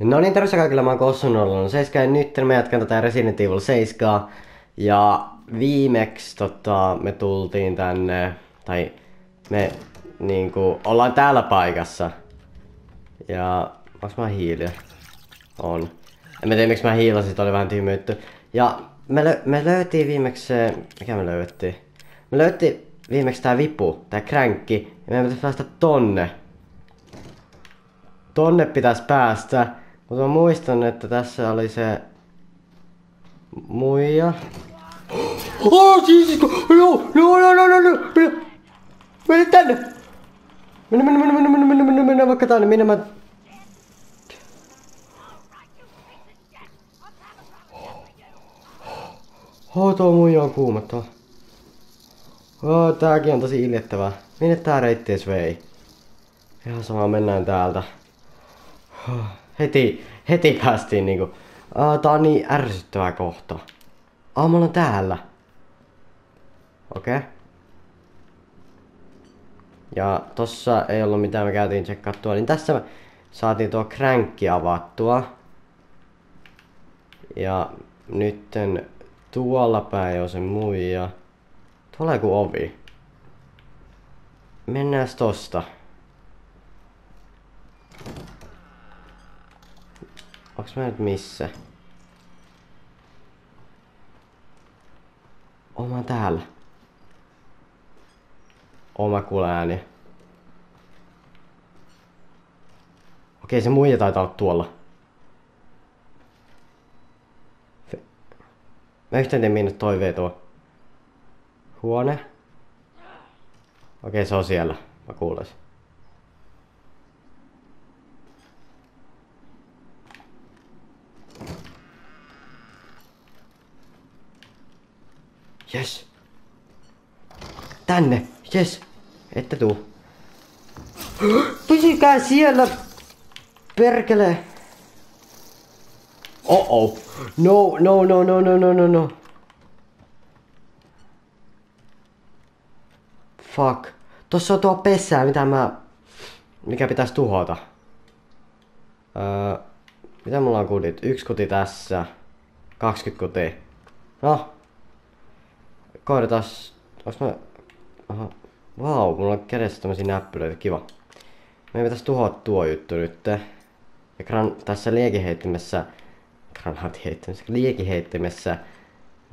No niin, tervetuloa kaikille, mä oon Kossun ollut 7 ja nyt mä jatkan tätä Resident Evil 7. Ja viimeksi tota, me tultiin tänne, tai me niinku ollaan täällä paikassa. Ja onks mä hiiliä? On. En mä tiedä miksi mä hiilasin, oli vähän tyhmyytty. Ja me, lö- me löytiin viimeksi se, mikä me löyttiin? Me löytiin viimeksi tää vipu, tää kränkki, ja meidän pitäisi päästä tonne. Tonne pitäisi päästä. Mutta mä muistan, että tässä oli se muija. Oh, siis, no, no, no, no, no, no, no. Mene tänne. Mene, mene, mene, mene, mene, mene, mene, mene vaikka tänne, minne mä... Oh, tuo muija on kuumattava. Oh, tääkin on tosi iljettävää. Minne tää reitti edes vei? Ihan sama, mennään täältä. Heti, heti päästiin niinku. Uh, tää on niin ärsyttävä kohta. Me ollaan täällä. Okei. Okay. Ja tossa ei ollut mitään, me käytiin tsekkattua, niin tässä me saatiin tuo kränkki avattua. Ja nytten tuolla päin on se muija. Tuolla joku ovi. Mennään tosta. Onks mä nyt missä? Oon mä täällä. Oon mä kuulen ääniä. Okei, se muija taitaa olla tuolla. Mä yhtään tiedä minne tuo. Huone. Okei, se on siellä. Mä kuulen Yes. Tänne. Yes. Ette tuu. Pysykää siellä. Perkele. Oh oh. No, no, no, no, no, no, no, no. Fuck. Tossa on tuo pesää, mitä mä... Mikä pitäisi tuhota. Öö, mitä mulla on kutit? Yksi kuti tässä. 20 kutia. No, Kohdatas... Onks mä... Aha. Vau, mulla on kädessä tämmösiä näppylöitä, kiva. Meidän pitäis tuhoa tuo juttu nyt. Ja gran... tässä liekiheittimessä... Granaattiheittimessä... Liekiheittimessä...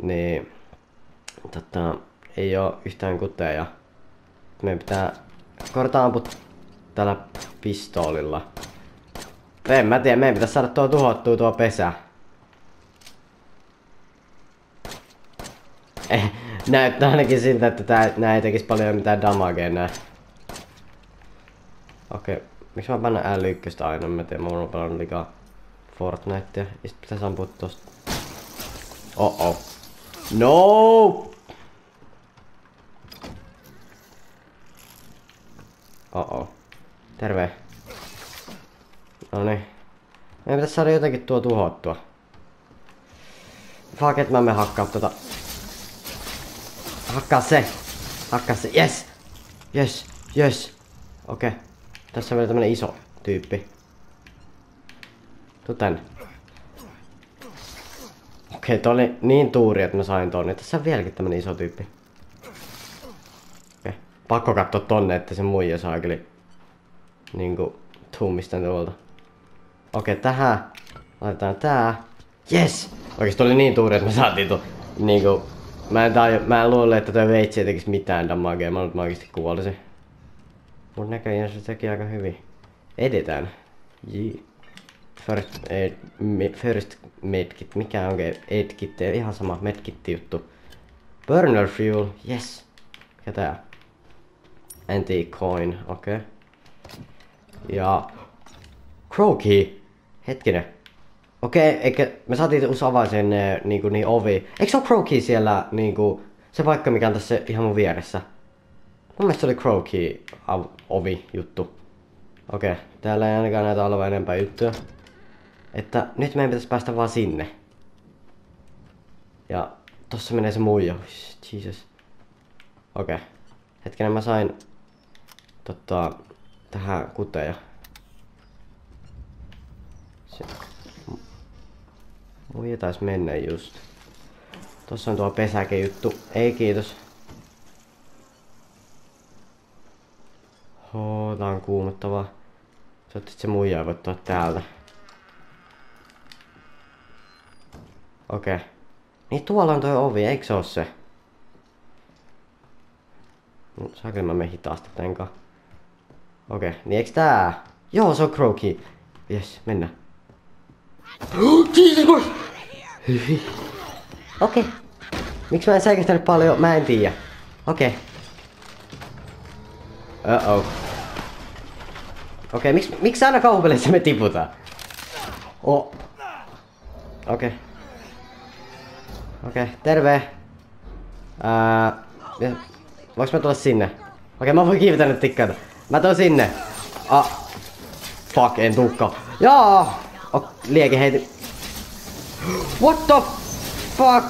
Niin... Tota... Ei oo yhtään kuteja. Meidän pitää... Kohdata amput... Tällä pistoolilla. En mä tiedä, meidän pitäis saada tuo tuhottua tuo pesä. Eh, näyttää ainakin siltä, että tää, nää ei tekis paljon mitään damagea nää. Okei, miksi mä panen L1 aina? Mä tiedän, mä oon pelannut liikaa Fortnitea. Ja sit pitäis ampua tosta. Oh oh. No! Oh oh. Terve. Noniin. Meidän pitäis saada jotenkin tuo tuhottua. Fuck, et mä me hakkaa tota Hakkaa se. Hakkaa se. Yes. Yes. Yes. Okei. Okay. Tässä on vielä tämmönen iso tyyppi. Tuu tänne. Okei, okay, oli niin tuuri, että mä sain tonne. Tässä on vieläkin tämmönen iso tyyppi. Okay. Pakko katsoa tonne, että se muija saa kyllä niinku tuumista tuolta. Okei, okay, tähän laitetaan tää. Yes! Oikeesti oli niin tuuri, että me saatiin tuon niinku Mä en, taju, mä en luule, että toi veitsi ei tekis mitään damagea, mä nyt mä oikeesti kuolisin. Mut näköjään se teki aika hyvin. Edetään. Jee. First, aid, me, first medkit, mikä onkin aidkit, ihan sama medkit juttu. Burner fuel, yes. Mikä tää? Anti-coin, okei. Okay. Ja... Crowkey. Hetkinen. Okei, eikä me saatiin us avaa sen niinku niin ovi. Eikö se ole Crowkey siellä niinku, se paikka mikä on tässä ihan mun vieressä? Mun mielestä se oli Crowkey ovi juttu. Okei, täällä ei ainakaan näitä olevan enempää juttuja. Että nyt meidän pitäisi päästä vaan sinne. Ja tossa menee se muija. Jesus. Okei. Hetkinen mä sain tota, tähän kuteja. Se, Muija taisi mennä just. Tossa on tuo pesäke juttu. Ei kiitos. Oo, tää on kuumottavaa. Toivottavasti se muija voi tuoda täältä. Okei. Okay. Niin tuolla on toi ovi, eikö se oo se? No, saanko mä menen hitaasti tänkaan? Okei, okay. niin eiks tää? Joo, se on Crowkey. Yes, mennään. Jesus! Okei. Okay. Miksi mä en säikähtänyt paljon? Mä en tiedä. Okei. Okay. Uh-oh. Okei, okay, miksi, miksi aina kauhupeleissä me tiputaan? Oh. Okei. Okay. Okei, okay, terve. Ää, voinko mä tulla sinne? Okei, okay, mä voin kiivetä nyt tikkaita. Mä tuon sinne. Ah. Fuck, en tukka. Jaa! Oh, lieke heiti. What the fuck?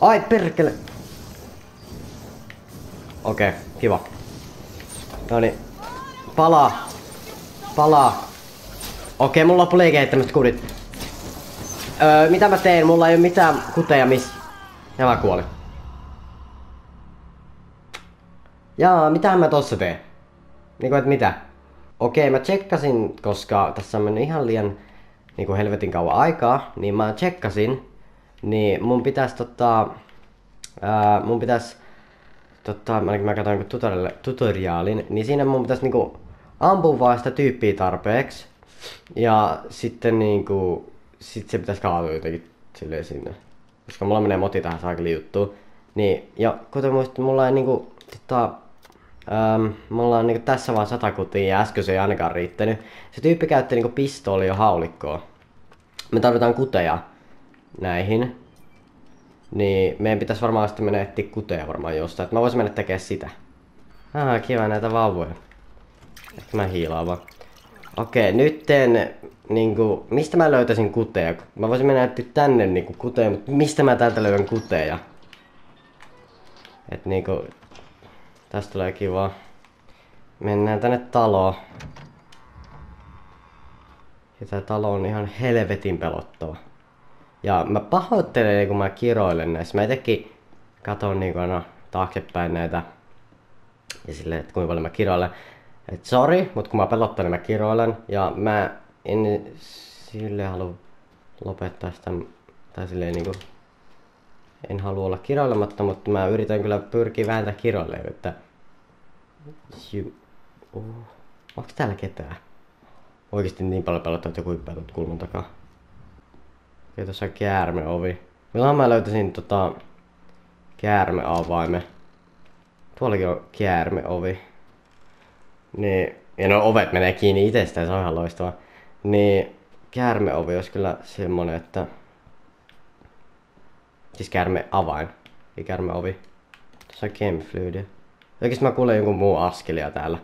Ai perkele. Okei, okay, kiva. Noni. Palaa. Palaa. Okei, okay, mulla loppu liikeheittämästä kudit. Öö, mitä mä teen? Mulla ei ole mitään kuteja miss. Ja mä kuolin. Jaa, mitä mä tossa teen? Niinku et mitä? Okei, mä tsekkasin, koska tässä on mennyt ihan liian niinku helvetin kauan aikaa, niin mä tsekkasin, niin mun pitäis tota, ää, mun pitäis tota, mä, mä katsoin tutorial, tutoriaalin, niin siinä mun pitäis niinku ampua vaan sitä tyyppiä tarpeeksi. Ja sitten niinku, sit se pitäis kaatua jotenkin silleen sinne. Koska mulla menee moti tähän saakeli juttuun. Niin, ja kuten muistat, mulla ei niinku, tota, Ähm, mulla on niinku tässä vaan sata kutia ja äsken se ei ainakaan riittänyt. Se tyyppi käytti niinku pistooli ja haulikkoa. Me tarvitaan kuteja näihin. Niin meidän pitäisi varmaan sitten mennä etsiä kuteja varmaan jostain. Et mä voisin mennä tekemään sitä. Ah, kiva näitä vauvoja. Ehkä mä hiilaan vaan. Okei, nytten niinku, mistä mä löytäisin kuteja? Mä voisin mennä etsiä tänne niinku kuteja, mutta mistä mä täältä löydän kuteja? Et niinku, Tästä tulee kiva. Mennään tänne taloon. Ja tää talo on ihan helvetin pelottava. Ja mä pahoittelen kun mä kiroilen näissä. Mä etenkin katon niinku aina taaksepäin näitä. Ja silleen, että kuinka paljon mä kiroilen. Et sorry, mut kun mä pelottelen, mä kiroilen. Ja mä en sille halua lopettaa sitä. Tai silleen niinku en halua olla kiroilematta, mutta mä yritän kyllä pyrkiä vähentää kiroilemaan, että... Ju... Uh. Onks täällä ketään? Oikeesti niin paljon pelottaa, että joku hyppää tuolta kulman takaa. Okei, tossa on käärmeovi. Milloin mä löytäisin tota... Käärmeavaimen? Tuollakin on käärmeovi. Niin... Ja no ovet menee kiinni itsestään, se on ihan loistavaa. Niin... Käärmeovi olisi kyllä semmonen, että... Siis käärme avain. Ei käärme ovi. Tässä on Gemfluidia. Oikeesti mä kuulen jonkun muun askelia täällä.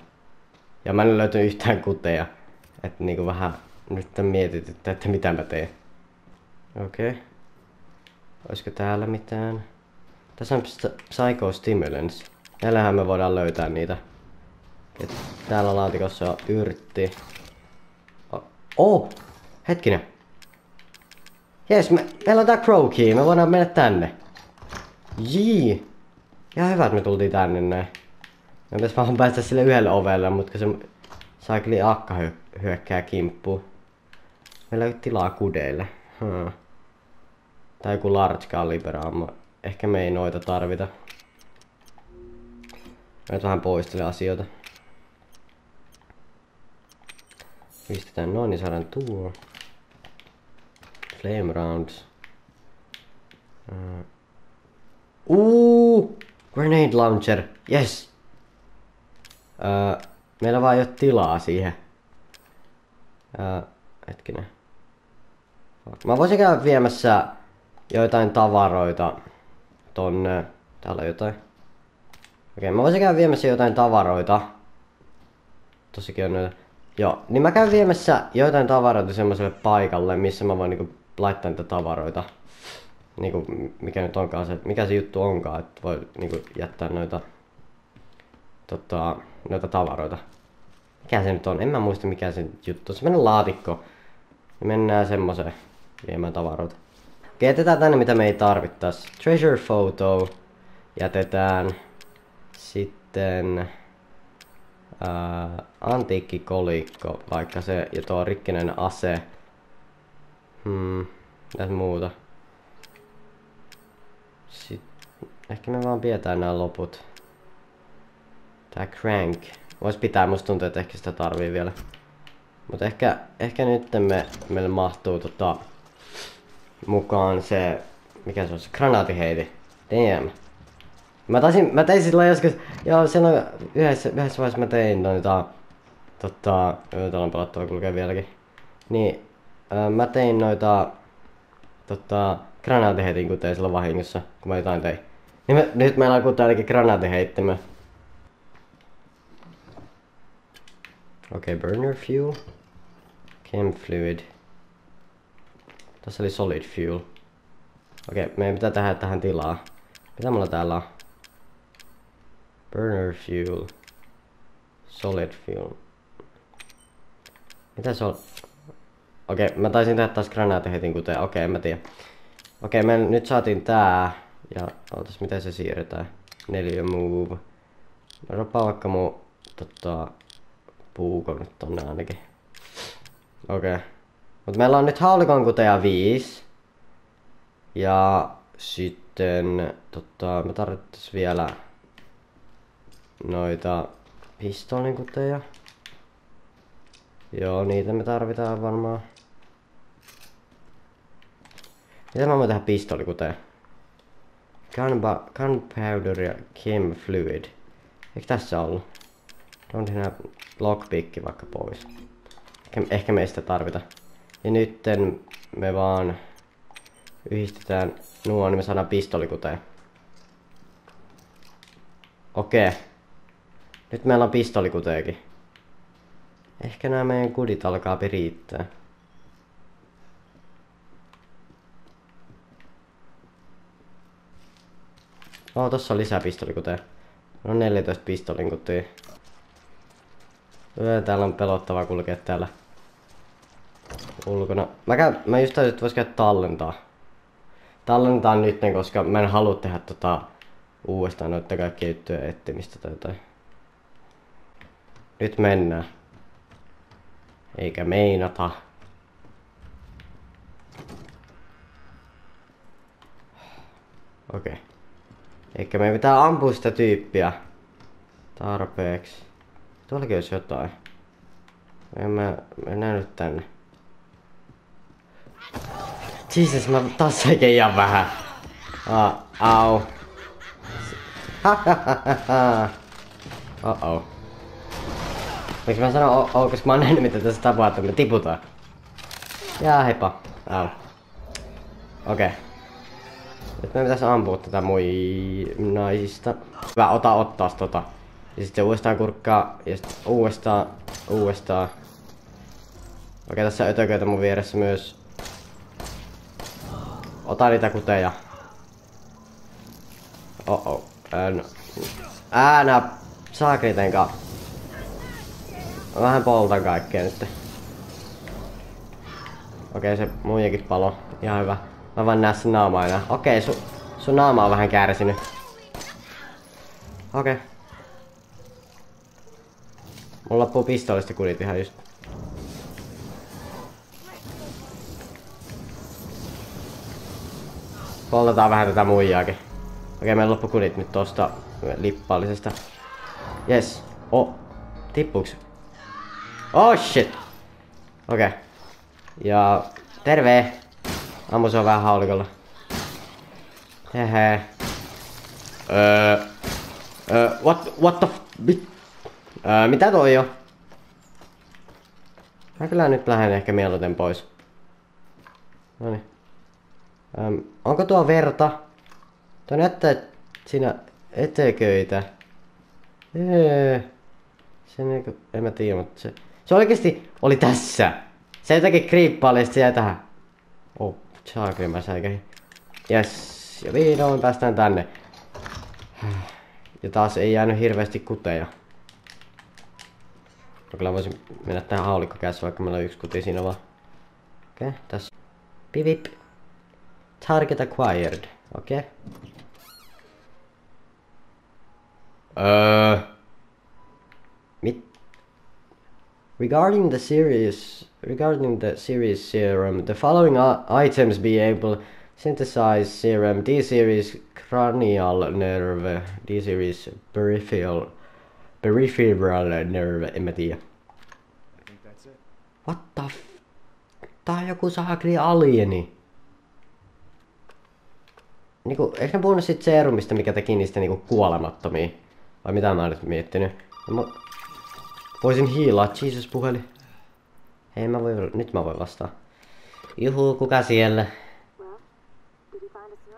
Ja mä en löytänyt yhtään kuteja. Että niinku vähän nyt mietityttää, että mitä mä teen. Okei. Okay. Olisiko täällä mitään? Tässä on Psycho Stimulants. Näillähän me voidaan löytää niitä. Et täällä laatikossa on yrtti. Oh! Hetkinen. Jes, me, meillä on tää Crow Key, me voidaan mennä tänne. Jii. Ja hyvä, että me tultiin tänne näin. Me pitäis vaan päästä sille yhdelle ovelle, mutta se saakeli akka hy hyökkää kimppuun. Meillä ei ole tilaa kudeille. Hmm. Tai joku large caliber ammo. Ehkä me ei noita tarvita. Mä vähän poistele asioita. Pistetään noin, niin saadaan tuo. Flame rounds. Uh. Uh, grenade launcher. Yes. Uh, meillä vaan ei ole tilaa siihen. Uh, hetkinen. Mä voisin käydä viemässä joitain tavaroita tonne. Täällä on jotain. Okei, mä voisin käydä viemässä jotain tavaroita. Tossikin on noita. Joo, niin mä käyn viemässä joitain tavaroita semmoiselle paikalle, missä mä voin niinku laittaa niitä tavaroita. Niinku, mikä nyt onkaan se, mikä se juttu onkaan, että voi niinku jättää noita, tota, noita tavaroita. Mikä se nyt on? En mä muista mikä se juttu on. Se mennään laatikko. Mennään semmoiseen. viemään tavaroita. Okei, jätetään tänne mitä me ei tarvittais. Treasure photo. Jätetään. Sitten... Ää, antiikki kolikko, vaikka se, ja tuo rikkinen ase. Hmm, mitäs muuta? Sitten, ehkä me vaan pidetään nämä loput. Tää crank. Vois pitää, musta tuntuu, että ehkä sitä tarvii vielä. Mutta ehkä, ehkä nyt me, meille mahtuu tota, mukaan se, mikä se on se, granaatiheiti. Damn. Mä taisin, mä tein silloin joskus, joo silloin yhdessä, yhdessä vaiheessa mä tein noita, tota, täällä on palattava kulkee vieläkin. Niin, ää, mä tein noita, tota, granaatiheitin kun tein silloin vahingossa, kun mä jotain tein. Niin me, nyt meillä on kuitenkin granaatiheittimä. Okei, okay, burner fuel. Chem fluid. Tässä oli solid fuel. Okei, okay, meidän pitää tehdä tähän tilaa. Mitä mulla täällä on? Burner fuel. Solid fuel. Mitä se on? Okei, mä taisin tehdä taas granaatin kuten, okei, okay, mä tiedä. Okei, me nyt saatiin tää. Ja ootas, miten se siirretään? Neljä move. Mä ropaan vaikka mun tota, puukon nyt tonne ainakin. Okei. Okay. Mutta meillä on nyt haulikon kuteja 5. Ja sitten tota, me tarvittais vielä noita pistolin kuteja. Joo, niitä me tarvitaan varmaan. Mitä mä voin tehdä pistolikuteja? Gunpowder ja chem fluid. Eikö tässä ollut? Don't have lockpick vaikka pois. Ehkä, ehkä meistä tarvita. Ja nytten me vaan yhdistetään nuo, niin me saadaan pistolikuteen. Okei. Nyt meillä on pistolikuteekin. Ehkä nämä meidän kudit alkaa riittää. Oh, tossa on lisää pistolikuteja. No 14 pistolinkutia. Täällä on pelottavaa kulkea täällä ulkona. Mä, käyn, mä just tajusin, että vois käydä tallentaa. Tallentaa nyt, koska mä en halua tehdä tota uudestaan noita kaikkia juttuja etsimistä tai jotain. Nyt mennään. Eikä meinata. Okei. Okay. Eikä me pitää ampua sitä tyyppiä tarpeeksi. Tuollakin olisi jotain. En mä, mennään nyt tänne. Jesus, mä taas sain ihan vähän. Ah, au. Oh oh. Miksi mä sanon oh, oh, koska mä oon nähnyt mitä tässä tapahtuu, me tiputaan. Jaa, heippa. Au. Okei. Okay. Nyt me pitäis ampua tätä naisista. Hyvä, ota ottaa tota. Ja sitten uudestaan kurkkaa. Ja sitten uudestaan. Uudestaan. Okei, tässä ötököitä mun vieressä myös. Ota niitä kuteja. Oh oh. En. Äänä saakritenkaan. Vähän poltan kaikkea nyt. Okei, se muijakin palo. Ihan hyvä. Mä vaan näe sen naamaa enää. Okei, su, sun naama on vähän kärsinyt. Okei. Mulla loppuu pistolista kudit ihan just. Poltetaan vähän tätä muijaakin. Okei, meillä loppu kudit nyt tosta lippaallisesta. Yes. Oh. Tippuuks? Oh shit. Okei. Okay. Ja terve. Ammu se on vähän haulikolla. Hehe. Öö. Öö, what, what the f... Öö, mitä toi jo? Mä kyllä nyt lähden ehkä mieluiten pois. Noniin. Öö, onko tuo verta? Tuo näyttää siinä eteköitä. Öö. Se niinku, en mä tiedä, mutta se... Se oikeesti oli tässä. Se jotenkin kriippaali ja tähän. Oh, saakeli mä säikähin. Yes, ja vihdoin päästään tänne. Ja taas ei jäänyt hirveästi kuteja. No kyllä voisin mennä tähän haulikko käsi, vaikka meillä on yksi kuti siinä vaan. Okei, okay, tässä. Pivip. Target acquired. Okei. Okay. Öö. Regarding the series, regarding the series serum, the following items be able synthesize serum D-series cranial nerve, D-series peripheral, peripheral nerve, en mä tiedä. What the f... Tää on joku saakeli alieni. Niinku, ehkä ne puhunut sit serumista, mikä teki niistä niinku kuolemattomia? Vai mitä mä oon nyt miettinyt? mä... Voisin hiilaa, Jesus puheli. Hei mä voin, nyt mä voin vastaa. Juhu, kuka siellä?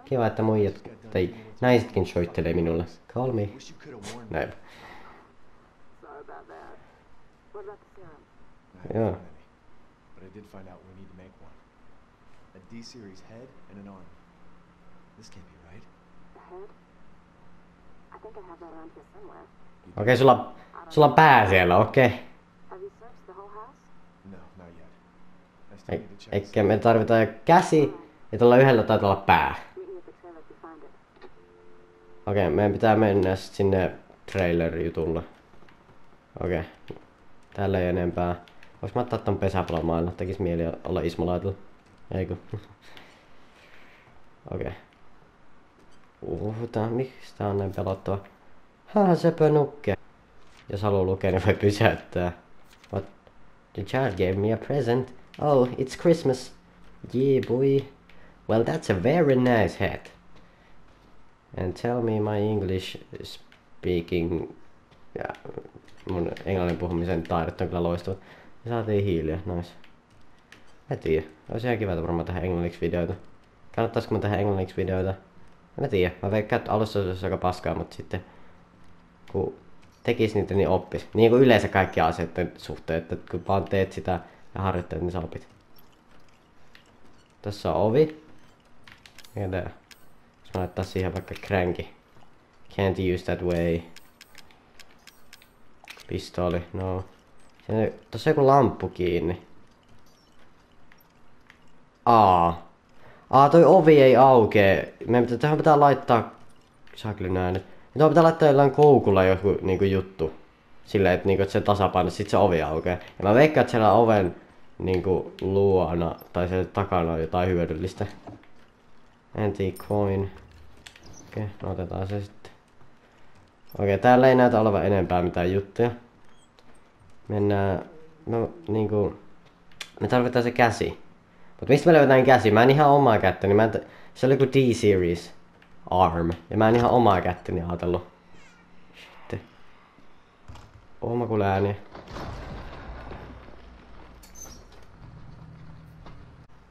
Kiva, että muijat, tai naisetkin soittelee minulle. Call me. Näin. Joo. But I did find out we need to make one. A D-series head and an arm. This can't be right. The head? I think I have that around here somewhere. Okei, okay, sulla, sulla on pää siellä, okei. Okay. No, eikä me tarvitaan käsi, ja tällä yhdellä taitaa olla pää. Okei, okay, meidän pitää mennä sinne trailer-jutulle. Okei. Okay. Täällä ei enempää. Vois mä ottaa ton pesäpalon maailma, tekis mieli olla Ismolaitilla. Eikö? Okei. Okay. Uh, tää, miksi tää on näin pelottava? Haha, sepä nukke. Jos haluaa lukea, niin voi pysäyttää. What? The child gave me a present. Oh, it's Christmas. Yeah, boy. Well, that's a very nice hat. And tell me my English speaking... Ja, mun englannin puhumisen taidot on kyllä loistavat. Ja saatiin hiiliä, nois. Mä tiedä. Olisi ihan kiva varmaan tehdä englanniksi videoita. Kannattaisiko mä tehdä englanniksi videoita? Mä tiedä. Mä veikkaan, että alussa olisi aika paskaa, mutta sitten kun tekis niitä, niin oppis. Niin kuin yleensä kaikki asioiden suhteen, että kun vaan teet sitä ja harjoittelet, niin sä opit. Tässä on ovi. Ja tää. Jos mä laittaa siihen vaikka cranky. Can't use that way. Pistooli, no. Siinä, tossa on joku lamppu kiinni. Aa. Aa, toi ovi ei aukee. Meidän pitää, tähän pitää laittaa... Saakeli näin nyt. Tuo pitää laittaa jollain koukulla joku niinku juttu. Silleen, että, niinku, että se tasapaino, sit se ovi aukeaa. Ja mä veikkaan, että siellä oven niinku luona tai siellä takana on jotain hyödyllistä. Antique coin. Okei, okay, no otetaan se sitten. Okei, okay, täällä ei näytä olevan enempää mitään juttuja. Mennään, no niinku, me tarvitaan se käsi. Mutta mistä me löydetään käsi? Mä en ihan omaa kättä, niin mä en se oli joku D-series arm. Ja mä en ihan omaa kättäni ajatellut. Sitten. Oma kuule ääniä.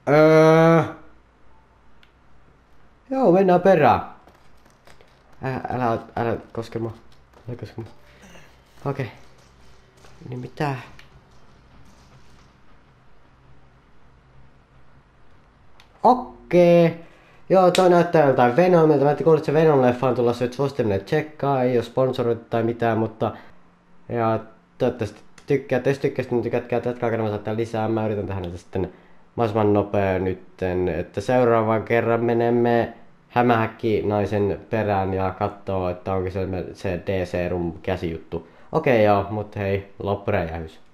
Öö. Joo, mennään perään. Älä, älä, älä koske mua. Älä koske mua. Okei. Okay. Niin mitä? Okei. Okay. Joo, toi näyttää jotain Venomilta. Mä en tiedä, se Venom-leffa on tulossa, että suosittelen tsekkaa. Ei ole sponsoroitu tai mitään, mutta... Ja toivottavasti tykkää. Jos tykkäsit, niin tykätkää, jatkaa kanavaa saattaa lisää. Mä yritän tehdä näitä sitten mahdollisimman nopea nytten. Että seuraavan kerran menemme hämähäkki naisen perään ja katsoo, että onko se, se DC-rum käsijuttu. Okei okay, joo, mutta hei, loppuräjähys.